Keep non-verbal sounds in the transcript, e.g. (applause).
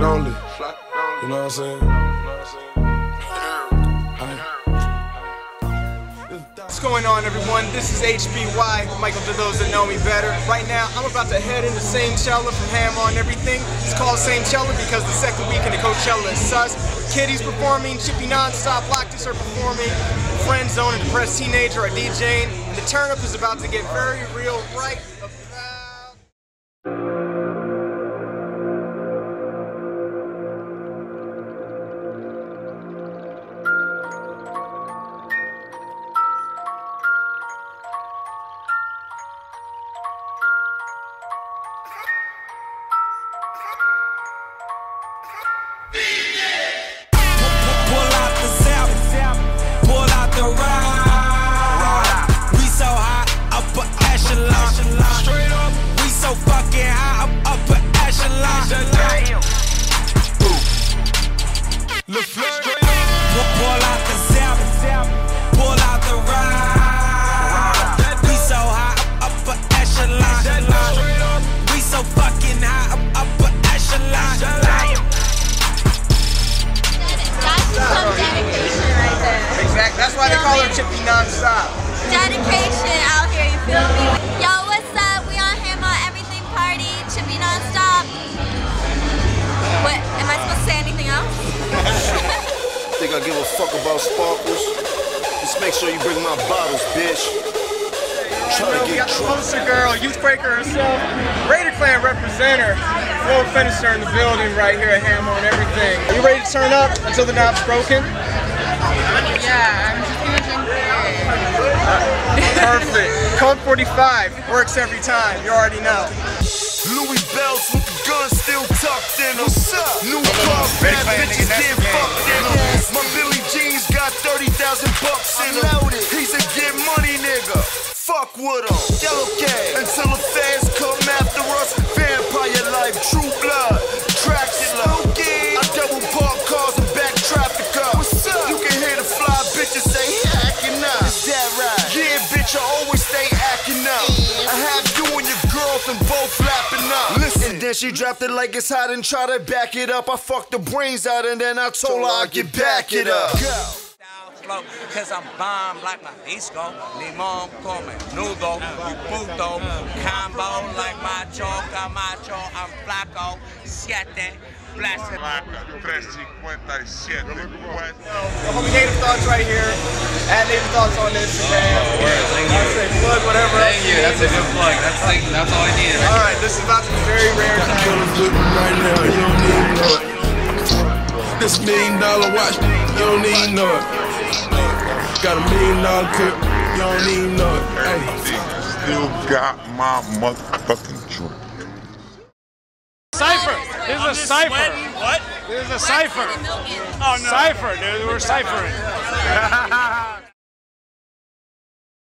only. You know what I'm saying? What's going on, everyone? This is HBY, Michael to those that know me better. Right now, I'm about to head into St. Samechella from Ham on Everything. It's called St. Samechella because the second weekend of Coachella is sus. Kitty's performing, Chippy Nonstop, Lakutis are performing, Friend Zone and Depressed Teenager are DJing, and the turn up is about to get very real right out the ride. We so high, up upper echelon. We so fucking high, up upper echelon. That's. Exactly. That's why they call her Chippy Nonstop. Think I give a fuck about sparkles? Just make sure you bring my bottles, bitch. Try to We get got the drunk. poster girl, Youth Breaker herself, Raider Klan representative, Phlo Finister in the building right here at Ham On Everything. Are you ready to turn up until the knob's broken? Yeah, I'm just gonna drink beer. Perfect. Code 45 works every time. You already know. Louis bells with the gun still tucked in them. What's up? New car, bad bitches getting fucked in them. Until the fans come after us. Vampire life, true blood. Dracula. I double park cars and back traffic up. What's up? You can hear the fly bitches say he acting up. Is that right? Yeah, bitch, I always stay acting up. I have you and your girlfriend both lapping up. Listen. And then she dropped it like it's hot and tried to back it up. I fucked the brains out and then I told her I'd get back it up. Flow, cause I'm bomb like my disco. Limón come nudo y puto. Combo like macho, camacho, I'm flaco. Siete, blessed. Placa 357 The homie Native Thoughts right here. At Native Thoughts on Instagram. I say plug whatever. Thank you. That's a good plug. That's like that's all I need. All right, this is about to be very rare time. Killers with me right now, you don't even know. This million dollar watch, you don't even know it. Got a million dollar clip, you don't even know it. Hey. Still got my motherfucking joint. Cipher. This is a cipher. What? This is a cipher. Oh no. Cipher, dude. We're ciphering. (laughs) (laughs)